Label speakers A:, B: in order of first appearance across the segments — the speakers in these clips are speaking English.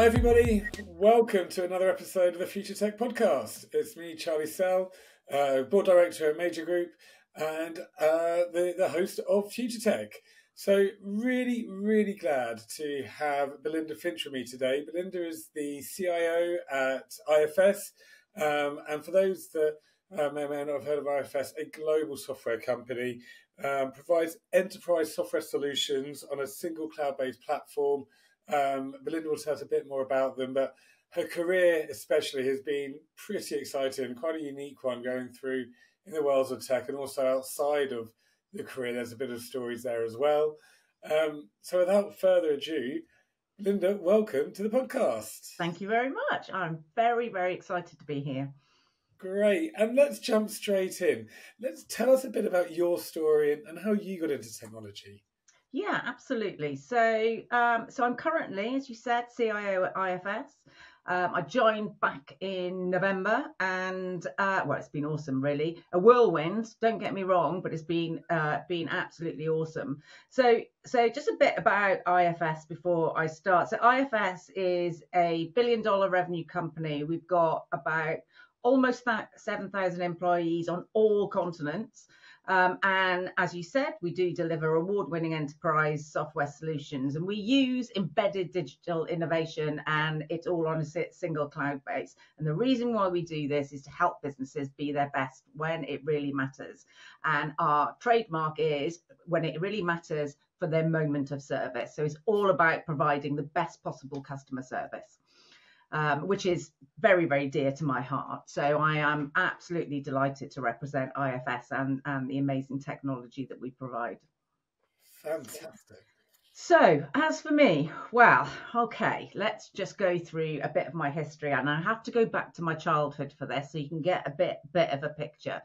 A: Hi, everybody. Welcome to another episode of the Future Tech Podcast. It's me, Charlie Sell, uh, board director at Major Group, and uh, the, the host of Future Tech. So, really, really glad to have Belinda Flinch with me today. Belinda is the CIO at IFS. Um, and for those that uh, may not have heard of IFS, a global software company, um, provides enterprise software solutions on a single cloud based platform um, Belinda will tell us a bit more about them, but her career, especially, has been pretty exciting, quite a unique one going through in the world of tech and also outside of the career. There's a bit of stories there as well. Um, so, without further ado, Linda, welcome to the podcast.
B: Thank you very much. I'm very, very excited to be here.
A: Great. And let's jump straight in. Let's tell us a bit about your story and, and how you got into technology.
B: Yeah, absolutely. So, um, so I'm currently, as you said, CIO at IFS. Um, I joined back in November, and uh, well, it's been awesome, really. A whirlwind. Don't get me wrong, but it's been uh, been absolutely awesome. So, so just a bit about IFS before I start. So, IFS is a billion dollar revenue company. We've got about almost 7,000 employees on all continents. Um, and as you said, we do deliver award winning enterprise software solutions and we use embedded digital innovation and it's all on a single cloud base. And the reason why we do this is to help businesses be their best when it really matters. And our trademark is when it really matters for their moment of service. So it's all about providing the best possible customer service um, which is very, very dear to my heart. So I am absolutely delighted to represent IFS and, and the amazing technology that we provide.
A: Fantastic.
B: So, as for me, well, okay, let's just go through a bit of my history, and I have to go back to my childhood for this, so you can get a bit bit of a picture.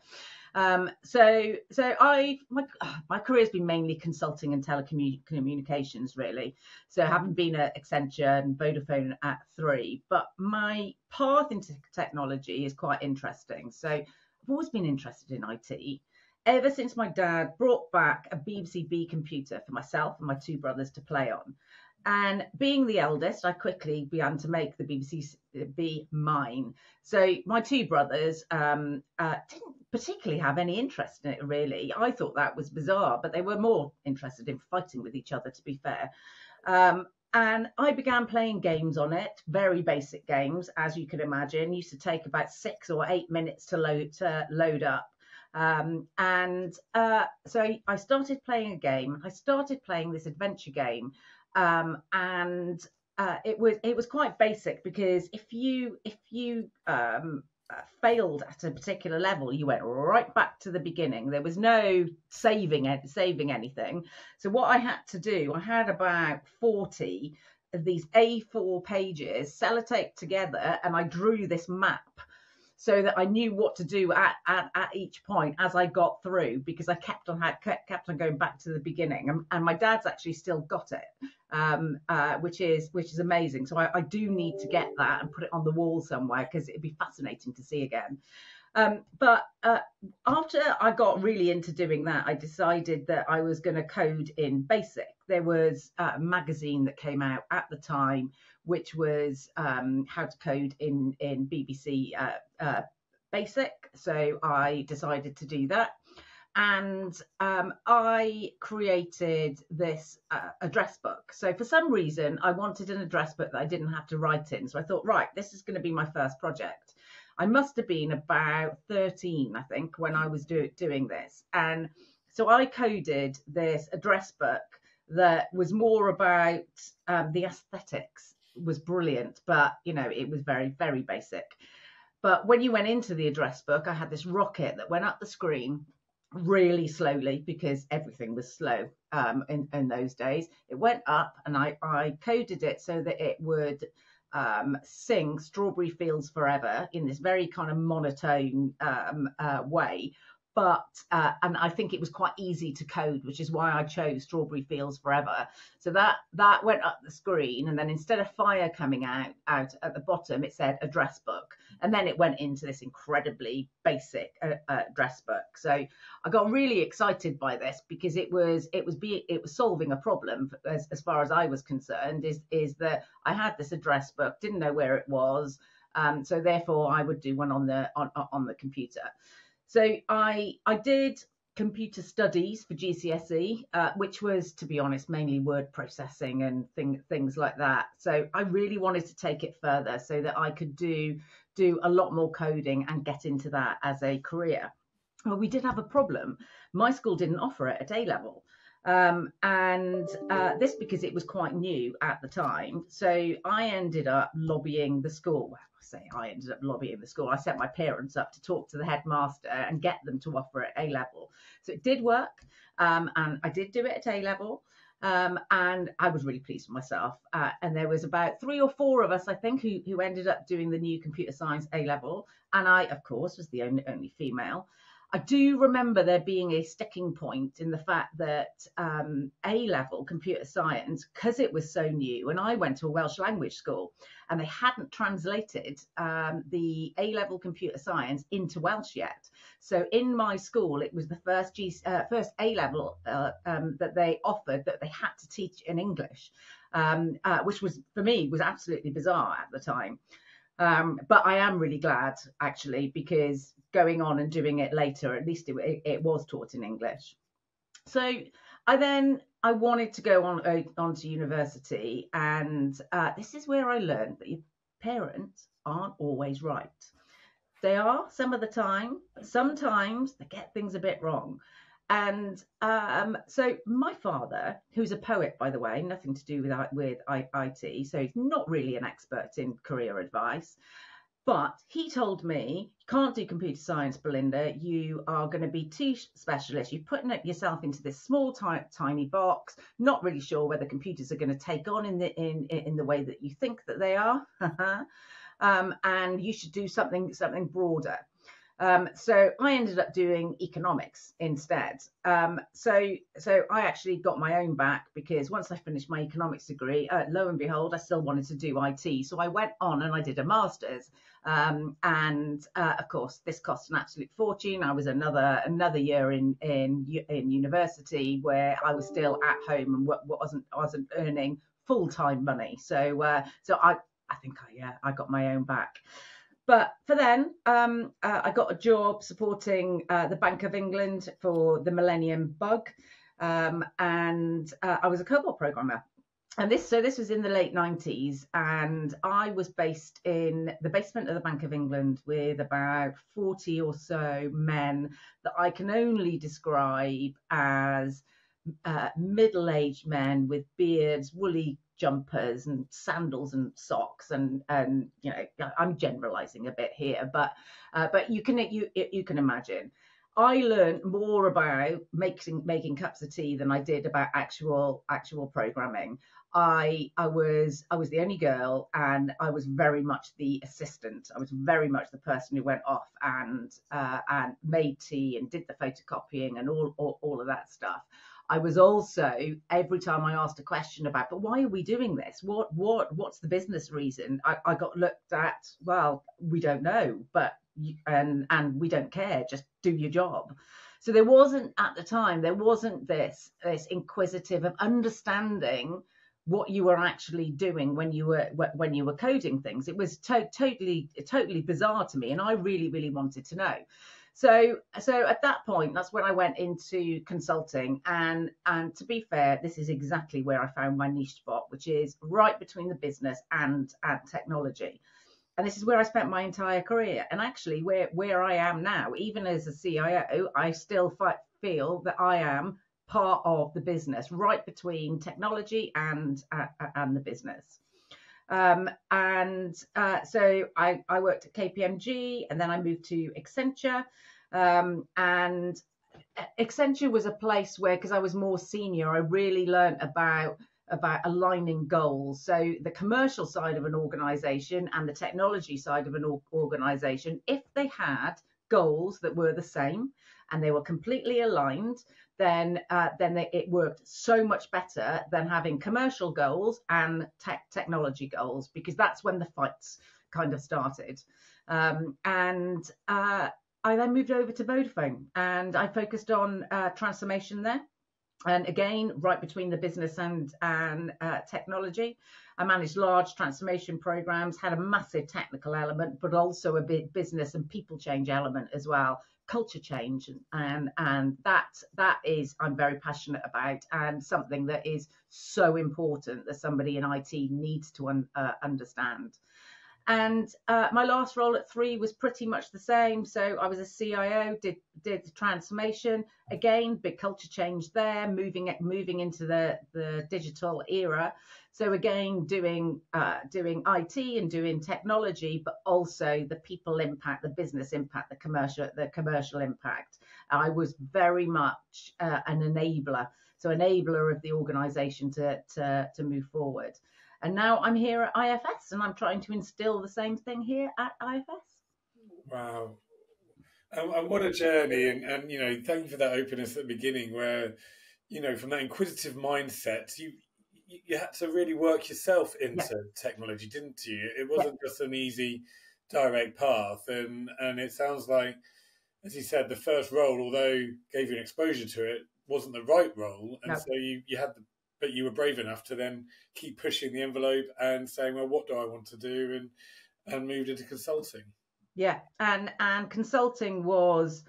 B: Um, so, so I my my career has been mainly consulting and telecommunications, really. So, having been at Accenture and Vodafone at three, but my path into technology is quite interesting. So, I've always been interested in IT ever since my dad brought back a BBC B computer for myself and my two brothers to play on. And being the eldest, I quickly began to make the BBC B mine. So my two brothers um, uh, didn't particularly have any interest in it, really. I thought that was bizarre, but they were more interested in fighting with each other, to be fair. Um, and I began playing games on it, very basic games, as you can imagine. Used to take about six or eight minutes to load to load up. Um, and uh, so I started playing a game. I started playing this adventure game, um, and uh, it was it was quite basic because if you if you um, uh, failed at a particular level, you went right back to the beginning. There was no saving saving anything. So what I had to do, I had about forty of these A4 pages sellotaped together, and I drew this map so that I knew what to do at, at, at each point as I got through because I kept on had, kept on going back to the beginning. And, and my dad's actually still got it um, uh, which is which is amazing. So I, I, do need to get that and put it on the wall somewhere because it'd be fascinating to see again. Um, but uh, after I got really into doing that, I decided that I was going to code in BASIC. There was a magazine that came out at the time which was um, how to code in in BBC uh, uh, Basic. So I decided to do that, and um, I created this uh, address book. So for some reason, I wanted an address book that I didn't have to write in. So I thought, right, this is going to be my first project. I must have been about 13, I think, when I was do- doing this, and so I coded this address book that was more about um, the aesthetics was brilliant, but you know, it was very, very basic. But when you went into the address book, I had this rocket that went up the screen really slowly because everything was slow um, in, in those days. It went up and I, I coded it so that it would um, sing Strawberry Fields Forever in this very kind of monotone um, uh, way but uh, and I think it was quite easy to code, which is why I chose Strawberry Fields Forever. So that that went up the screen, and then instead of fire coming out out at the bottom, it said address book, and then it went into this incredibly basic uh, uh, address book. So I got really excited by this because it was it was be it was solving a problem as as far as I was concerned. Is is that I had this address book, didn't know where it was. Um, so therefore, I would do one on the on on the computer. So I I did computer studies for GCSE, uh, which was, to be honest, mainly word processing and thing, things like that. So I really wanted to take it further so that I could do do a lot more coding and get into that as a career. Well, we did have a problem. My school didn't offer it at A level. Um, and uh, this because it was quite new at the time. So I ended up lobbying the school. Well, I say I ended up lobbying the school. I set my parents up to talk to the headmaster and get them to offer it A level. So it did work, um, and I did do it at A level. Um, and I was really pleased with myself. Uh, and there was about three or four of us, I think, who, who ended up doing the new computer science A level. And I, of course, was the only, only female. I do remember there being a sticking point in the fact that um, A level computer science, because it was so new, and I went to a Welsh language school and they hadn't translated um, the A level computer science into Welsh yet. So in my school, it was the first G, uh, first A level uh, um, that they offered that they had to teach in English, um, uh, which was for me was absolutely bizarre at the time. Um, but I am really glad actually because going on and doing it later, at least it, it was taught in English. So I then I wanted to go on uh, on to university, and uh, this is where I learned that your parents aren't always right. They are some of the time, but sometimes they get things a bit wrong. And um, so my father, who's a poet, by the way, nothing to do with with IT, so he's not really an expert in career advice. But he told me, you can't do computer science, Belinda. You are going to be too specialist. You're putting yourself into this small, tiny, tiny box. Not really sure whether computers are going to take on in the in in the way that you think that they are. um, and you should do something something broader. Um, so I ended up doing economics instead. Um, so so I actually got my own back because once I finished my economics degree, uh, lo and behold, I still wanted to do IT. So I went on and I did a master's. Um, and uh, of course, this cost an absolute fortune. I was another another year in in in university where I was still at home and wasn't wasn't earning full time money. So uh, so I I think I yeah I got my own back. But for then, um, uh, I got a job supporting uh, the Bank of England for the Millennium Bug, um, and uh, I was a COBOL programmer. And this, so this was in the late 90s, and I was based in the basement of the Bank of England with about 40 or so men that I can only describe as uh, middle-aged men with beards, woolly jumpers and sandals and socks and and you know I'm generalizing a bit here but uh, but you can you you can imagine I learned more about making making cups of tea than I did about actual actual programming. I I was I was the only girl and I was very much the assistant. I was very much the person who went off and uh, and made tea and did the photocopying and all, all all of that stuff. I was also every time I asked a question about, but why are we doing this? What what what's the business reason? I, I got looked at. Well, we don't know, but and and we don't care. Just do your job. So there wasn't at the time there wasn't this this inquisitive of understanding what you were actually doing when you were when you were coding things. It was to- totally totally bizarre to me, and I really really wanted to know. So so at that point, that's when I went into consulting. And and to be fair, this is exactly where I found my niche spot, which is right between the business and and technology. And this is where I spent my entire career. And actually, where where I am now, even as a CIO, I still feel that I am part of the business, right between technology and uh, and the business. Um, and uh, so I, I, worked at KPMG and then I moved to Accenture. Um, and Accenture was a place where, because I was more senior, I really learned about about aligning goals. So the commercial side of an organization and the technology side of an organization, if they had goals that were the same and they were completely aligned, then uh, then they, it worked so much better than having commercial goals and tech technology goals because that's when the fights kind of started. Um, and uh, I then moved over to Vodafone and I focused on uh, transformation there. And again, right between the business and and uh, technology, I managed large transformation programs, had a massive technical element, but also a big business and people change element as well, culture change, and and that that is I'm very passionate about, and something that is so important that somebody in IT needs to un, uh, understand. And uh, my last role at Three was pretty much the same. So I was a CIO, did did the transformation again, big culture change there, moving moving into the the digital era. So again, doing uh, doing IT and doing technology, but also the people impact, the business impact, the commercial the commercial impact. I was very much uh, an enabler, so enabler of the organisation to to to move forward. And now I'm here at IFS and I'm trying to instill the same thing here at IFS.
A: Wow. And, and what a journey. And, and, you know, thank you for that openness at the beginning where, you know, from that inquisitive mindset, you, you had to really work yourself into yeah. technology, didn't you? It wasn't yeah. just an easy, direct path. And, and it sounds like, as you said, the first role, although gave you an exposure to it, wasn't the right role. And no. so you, you had the but you were brave enough to then keep pushing the envelope and saying, well, what do I want to do? And, and moved into consulting.
B: Yeah. And, and consulting was,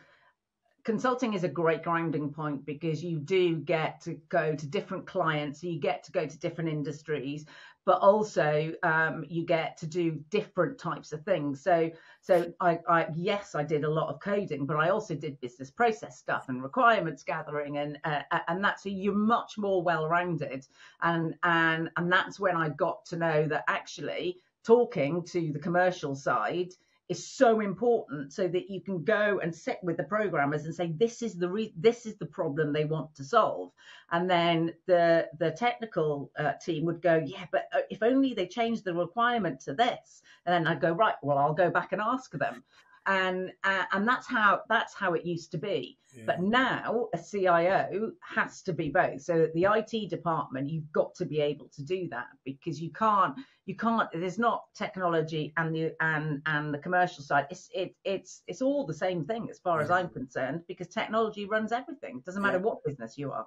B: consulting is a great grounding point because you do get to go to different clients, you get to go to different industries, but also um, you get to do different types of things. So, so I, I, yes, I did a lot of coding, but I also did business process stuff and requirements gathering, and uh, and that's so you're much more well-rounded, and and and that's when I got to know that actually talking to the commercial side is so important so that you can go and sit with the programmers and say this is the re- this is the problem they want to solve. And then the the technical uh, team would go yeah but uh, if only they change the requirement to this. And then i'd go right well i'll go back and ask them and uh, and that's how that's how it used to be yeah. but now a cio has to be both so the it department you've got to be able to do that because you can't you can't there's not technology and the and and the commercial side it's it, it's it's all the same thing as far yeah. as i'm concerned because technology runs everything it doesn't matter yeah. what business you are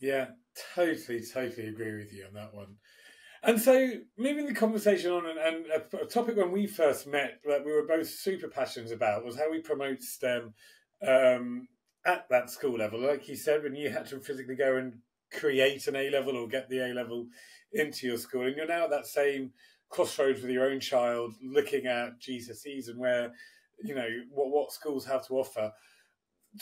A: yeah totally totally agree with you on that one and so, moving the conversation on, and, and a, a, topic when we first met that we were both super passionate about was how we promote STEM um, at that school level. Like you said, when you had to physically go and create an A level or get the A level into your school, and you're now at that same crossroads with your own child, looking at GCSEs and where you know what what schools have to offer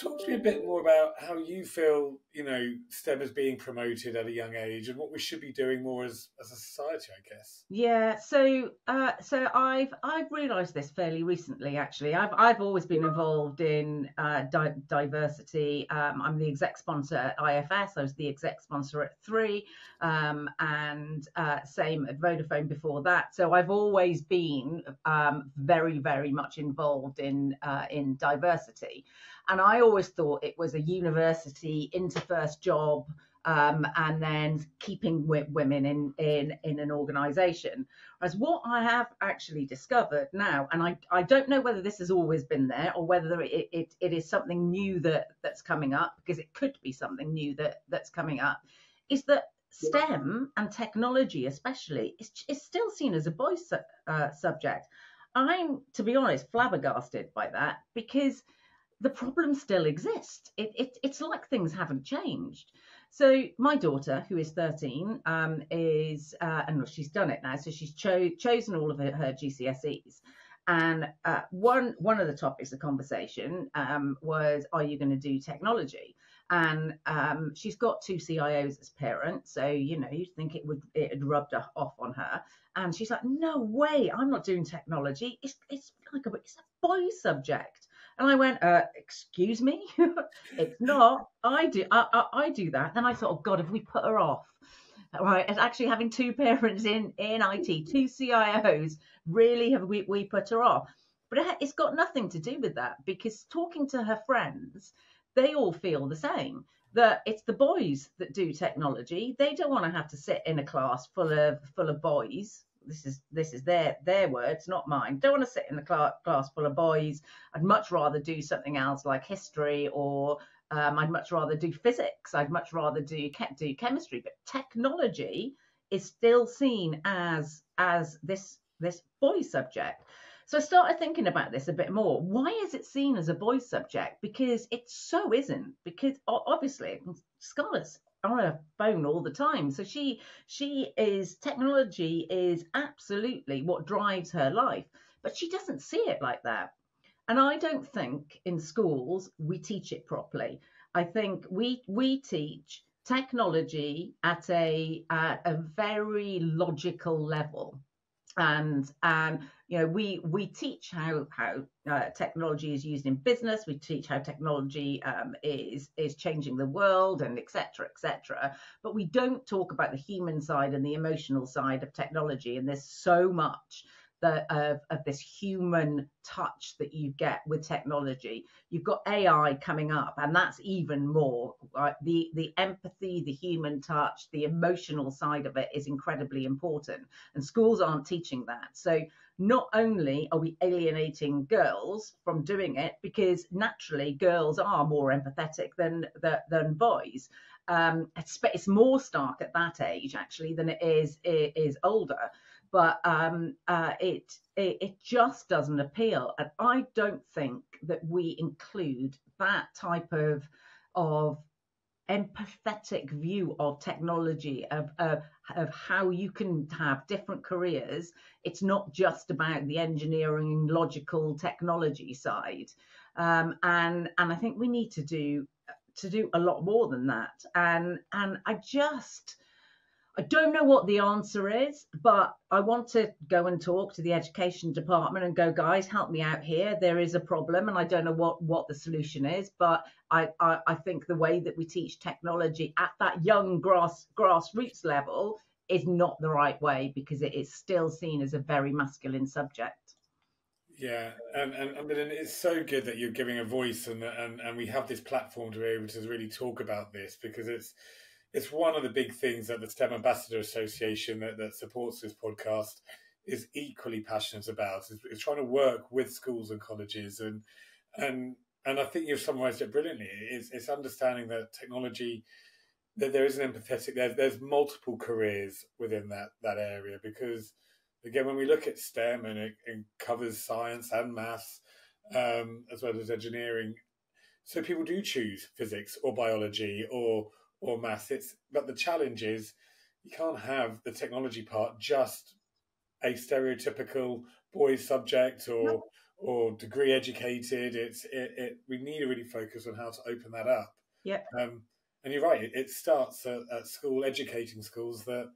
A: talk to me a bit more about how you feel, you know, STEM is being promoted at a young age and what we should be doing more as, as a society, I guess.
B: Yeah, so uh, so I've I've realised this fairly recently. Actually, I've I've always been involved in uh, di- diversity. Um, I'm the exec sponsor at IFS. I was the exec sponsor at Three, um, and uh, same at Vodafone before that. So I've always been um, very very much involved in uh, in diversity. And I always thought it was a university into first job um, and then keeping women in, in, in an organization. Whereas what I have actually discovered now, and I, I don't know whether this has always been there or whether it, it, it is something new that, that's coming up, because it could be something new that, that's coming up, is that STEM and technology, especially, is, is still seen as a boys' uh, subject. I'm, to be honest, flabbergasted by that because the problem still exists. It, it, it's like things haven't changed. So my daughter, who is 13, um, is uh, and she's done it now. So she's cho- chosen all of her, her GCSEs, and uh, one one of the topics of conversation um, was, "Are you going to do technology?" And um, she's got two CIOs as parents, so you know you'd think it would it had rubbed off on her. And she's like, "No way, I'm not doing technology. It's it's like a it's a boy subject." And I went, uh, excuse me, it's not. I do, I, I, I, do that. Then I thought, oh God, have we put her off? Right, and actually having two parents in in IT, two CIOs, really have we, we put her off? But it, it's got nothing to do with that because talking to her friends, they all feel the same that it's the boys that do technology. They don't want to have to sit in a class full of full of boys. This is this is their their words, not mine. Don't want to sit in the cl- class full of boys. I'd much rather do something else like history or um, I'd much rather do physics. I'd much rather do do chemistry. But technology is still seen as as this this boy subject. So I started thinking about this a bit more. Why is it seen as a boys' subject? Because it so isn't. Because obviously, Scarlett's on her phone all the time, so she she is technology is absolutely what drives her life, but she doesn't see it like that. And I don't think in schools we teach it properly. I think we we teach technology at a at a very logical level and and you know we we teach how how uh, technology is used in business. We teach how technology um, is is changing the world and etc etc but we don't talk about the human side and the emotional side of technology and there's so much of, of this human touch that you get with technology. You've got AI coming up, and that's even more. Right? The the empathy, the human touch, the emotional side of it is incredibly important, and schools aren't teaching that. So not only are we alienating girls from doing it because naturally girls are more empathetic than than boys. Um, it's, it's more stark at that age actually than it is it is older but um, uh, it, it, it just doesn't appeal. And I don't think that we include that type of of empathetic view of technology of, of of how you can have different careers. It's not just about the engineering logical technology side. Um, and and i think we need to do to do a lot more than that. And and i just I don't know what the answer is, but I want to go and talk to the education department and go, guys, help me out here. There is a problem, and I don't know what what the solution is, but I I, I think the way that we teach technology at that young grass grassroots level is not the right way because it is still seen as a very masculine subject.
A: Yeah, and, and mean, it's so good that you're giving a voice, and and and we have this platform to be able to really talk about this because it's it's one of the big things that the STEM Ambassador Association that, that supports this podcast is equally passionate about is, is, trying to work with schools and colleges and and and I think you've summarised it brilliantly. It's, it's understanding that technology that there is an empathetic there's there's multiple careers within that that area because again when we look at STEM and it, it covers science and maths um, as well as engineering, so people do choose physics or biology or or maths. It's but the challenge is you can't have the technology part just a stereotypical boys subject or no. or degree educated. It's it, it, we need to really focus on how to open that up.
B: Yeah.
A: Um, and you're right. It, it starts at, at, school, educating schools that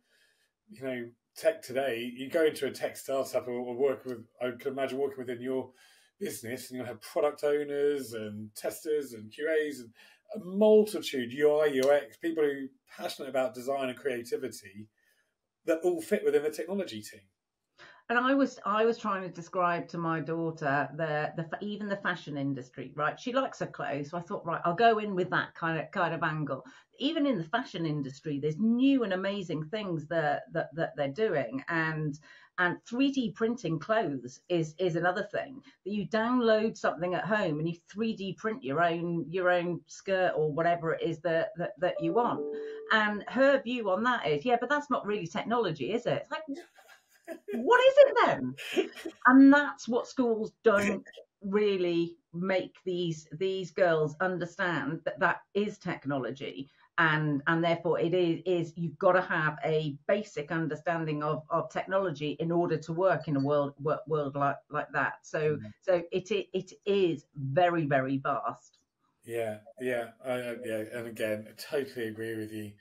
A: you know tech today. You go into a tech startup or, or work with. I can imagine working within your business, and you'll have product owners and testers and QAs and a multitude UI, UX, people who are passionate about design and creativity that all fit within the technology team.
B: And I was I was trying to describe to my daughter the the even the fashion industry, right? She likes her clothes, so I thought, right, I'll go in with that kind of kind of angle. Even in the fashion industry, there's new and amazing things that that, that they're doing, and and 3D printing clothes is is another thing that you download something at home and you 3D print your own your own skirt or whatever it is that that, that you want. And her view on that is, yeah, but that's not really technology, is it? It's like, what is it then? And that's what schools don't really make these these girls understand that that is technology and and therefore it is is you've got to have a basic understanding of of technology in order to work in a world world like like that so mm-hmm. so it it is very very vast
A: yeah yeah I, yeah and again I totally agree with you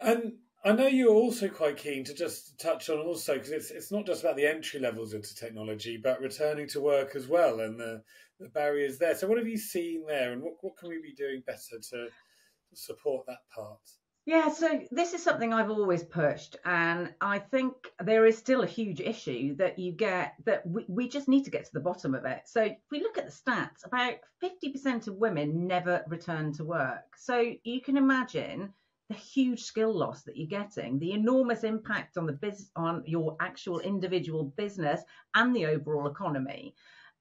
A: and I know you're also quite keen to just touch on also because it's it's not just about the entry levels into technology, but returning to work as well and the, the barriers there. So, what have you seen there, and what, what can we be doing better to support that part?
B: Yeah, so this is something I've always pushed, and I think there is still a huge issue that you get that we, we just need to get to the bottom of it. So if we look at the stats, about 50% of women never return to work. So you can imagine the huge skill loss that you're getting, the enormous impact on the biz on your actual individual business and the overall economy.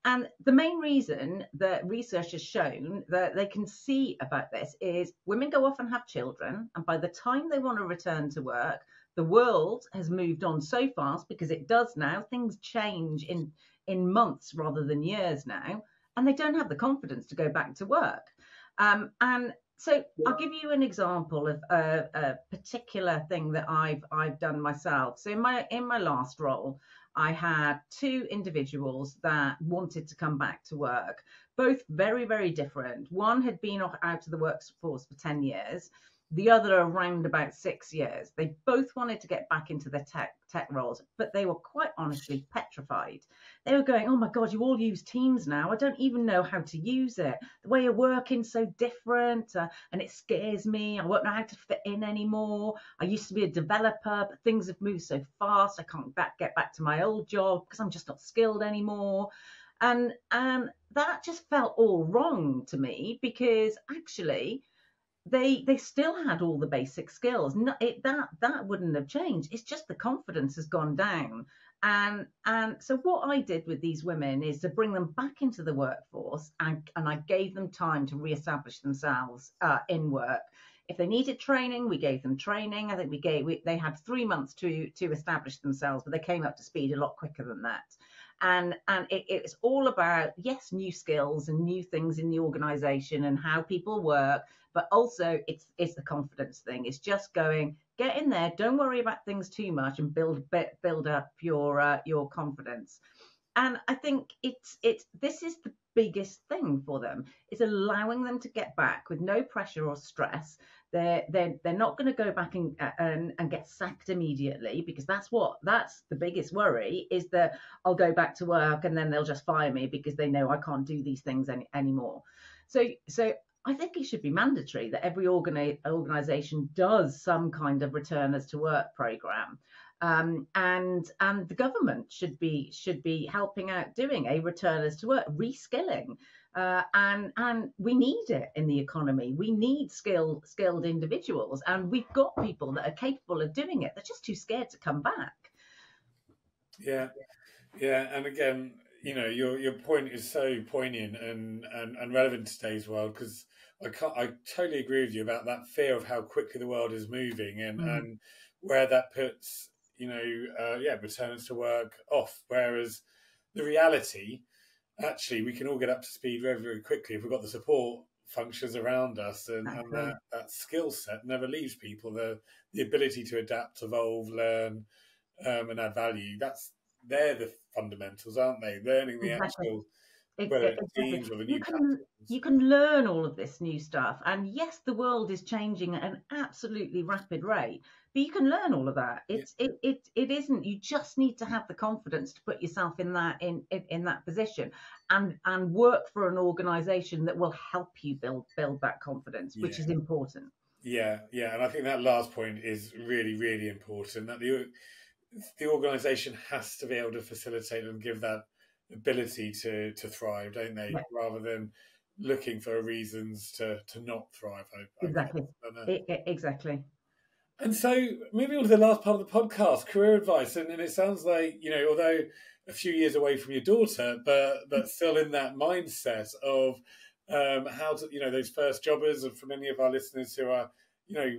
B: And the main reason that research has shown that they can see about this is women go off and have children, and by the time they want to return to work, the world has moved on so fast because it does now. Things change in in months rather than years now, and they don't have the confidence to go back to work. Um, and so I'll give you an example of a, a, particular thing that I've I've done myself. So in my in my last role, I had two individuals that wanted to come back to work, both very, very different. One had been out of the workforce for 10 years, the other around about six years. They both wanted to get back into their tech tech roles, but they were quite honestly petrified. They were going, "Oh my God, you all use Teams now. I don't even know how to use it. The way you're working so different, uh, and it scares me. I won't know how to fit in anymore. I used to be a developer, but things have moved so fast. I can't back, get back to my old job because I'm just not skilled anymore." And and that just felt all wrong to me because actually they they still had all the basic skills. No, it, that that wouldn't have changed. It's just the confidence has gone down. And and so what I did with these women is to bring them back into the workforce, and and I gave them time to reestablish themselves uh, in work. If they needed training, we gave them training. I think we gave we, they had three months to to establish themselves, but they came up to speed a lot quicker than that and and it, it's all about yes new skills and new things in the organization and how people work but also it's it's the confidence thing. It's just going get in there. Don't worry about things too much and build build up your uh, your confidence. And i think it's it's this is the biggest thing for them is allowing them to get back with no pressure or stress. They're they're they're not going to go back and, and and get sacked immediately because that's what that's the biggest worry is that I'll go back to work and then they'll just fire me because they know I can't do these things any, anymore. So so I think it should be mandatory that every organi- organization does some kind of returners to work program. Um, and and the government should be should be helping out doing a returners to work reskilling uh, and and we need it in the economy. We need skilled skilled individuals, and we've got people that are capable of doing it. They're just too scared to come back.
A: Yeah, yeah, and again, you know, your your point is so poignant and and, and relevant to today's world because I can't, I totally agree with you about that fear of how quickly the world is moving and mm. and where that puts you know uh, yeah returns to work off. Whereas the reality actually we can all get up to speed very, very quickly if we've got the support functions around us and, and that, that skill set never leaves people. The the ability to adapt, evolve, learn, um, and add value. That's they're the fundamentals, aren't they? Learning the exactly. actual whether
B: it, teams the new you can, you can learn all of this new stuff. And yes, the world is changing at an absolutely rapid rate but you can learn all of that it's yeah. it, it it isn't you just need to have the confidence to put yourself in that in, in in, that position and and work for an organization that will help you build build that confidence which is important
A: yeah yeah and i think that last point is really really important that the the organization has to be able to facilitate and give that ability to to thrive don't they? Yeah. rather than looking for reasons to to not thrive
B: I, exactly. I exactly.
A: And so, moving on to the last part of the podcast, career advice, and, and, it sounds like you know, although a few years away from your daughter, but but still in that mindset of um, how to, you know, those first jobbers, and for many of our listeners who are, you know,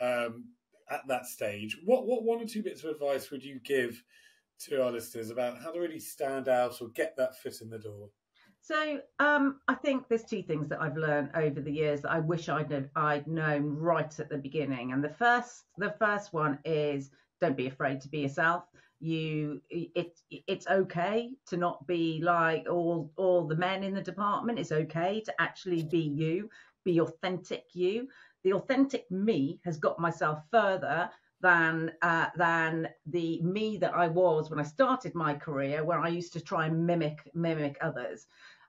A: um, at that stage, what what one or two bits of advice would you give to our listeners about how to really stand out or get that foot in the door?
B: So um, I think there's two things that I've learned over the years that I wish I'd I'd known right at the beginning. And the first the first one is don't be afraid to be yourself. You it it's okay to not be like all all the men in the department. It's okay to actually be you, be authentic you. The authentic me has got myself further than uh, than the me that I was when I started my career, where I used to try and mimic mimic others.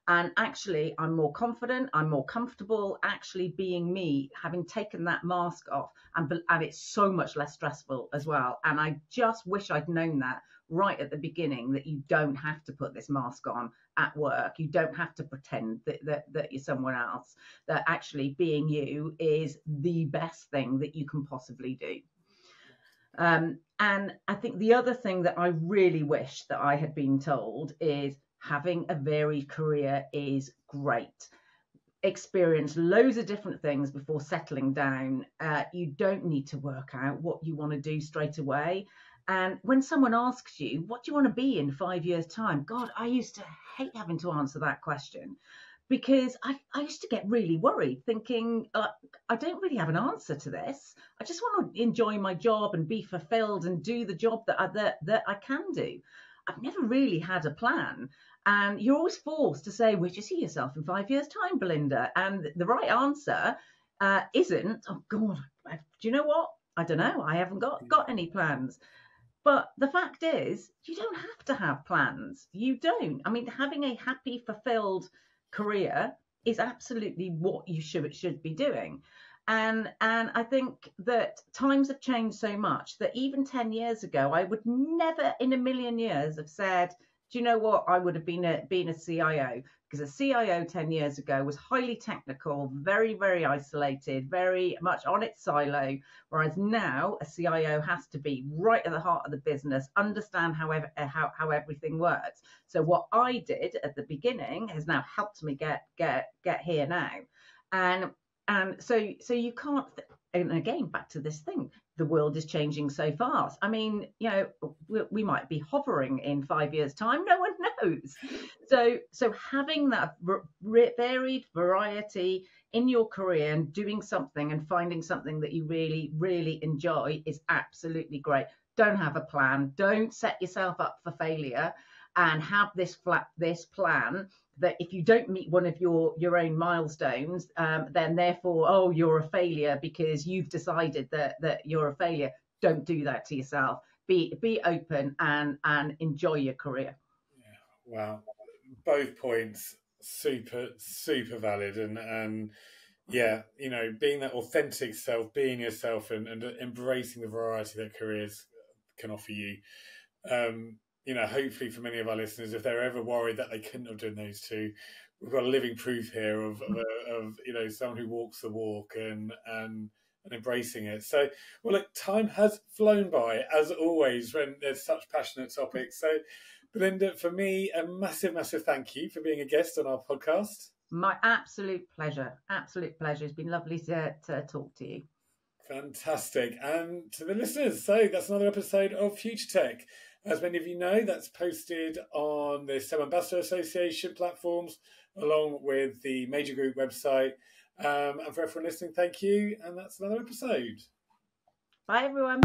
B: And actually, I'm more confident, I'm more comfortable actually being me, having taken that mask off. And, and it's so much less stressful as well. And I just wish I'd known that right at the beginning that you don't have to put this mask on at work. You don't have to pretend that, that, that you're someone else, that actually being you is the best thing that you can possibly do. Um, and I think the other thing that I really wish that I had been told is having a varied career is great. Experience loads of different things before settling down. Uh, you don't need to work out what you want to do straight away. And when someone asks you, what do you want to be in five years' time? God, I used to hate having to answer that question because I, I used to get really worried thinking, uh, I don't really have an answer to this. I just want to enjoy my job and be fulfilled and do the job that I, that, that I can do. I've never really had a plan. And you're always forced to say, where do you see yourself in five years' time, Belinda? And the right answer uh, isn't, oh God, do you know what? I don't know. I haven't got, got any plans. But the fact is, you don't have to have plans. You don't. I mean, having a happy, fulfilled career is absolutely what you should should be doing. And and I think that times have changed so much that even 10 years ago, I would never in a million years have said, do you know what? I would have been a been a CIO because a CIO 10 years ago was highly technical, very, very isolated, very much on its silo. Whereas now a CIO has to be right at the heart of the business, understand how, uh, how, how everything works. So what I did at the beginning has now helped me get, get, get here now. And, and so, so you can't, and again, back to this thing, the world is changing so fast. I mean, you know, we, we, might be hovering in five years' time. No one knows. So, so having that varied variety in your career and doing something and finding something that you really, really enjoy is absolutely great. Don't have a plan. Don't set yourself up for failure and have this flat this plan that if you don't meet one of your your own milestones um, then therefore oh you're a failure because you've decided that that you're a failure. Don't do that to yourself. Be be open and and enjoy your career.
A: Yeah wow both points super super valid. And and yeah you know being that authentic self being yourself and, and embracing the variety that careers can offer you um you know, hopefully for many of our listeners, if they're ever worried that they couldn't have done those two, we've got a living proof here of, of, uh, of you know someone who walks the walk and and and embracing it. So, well, look, time has flown by as always when there's such passionate topics. So, Belinda, for me, a massive, massive thank you for being a guest on our podcast.
B: My absolute pleasure. Absolute pleasure. It's been lovely to, to talk to you.
A: Fantastic. And to the listeners, so that's another episode of Future Tech. As many of you know, that's posted on the STEM Ambassador Association platforms, along with the Major Group website. Um, and for everyone listening, thank you. And that's another episode.
B: Bye, everyone.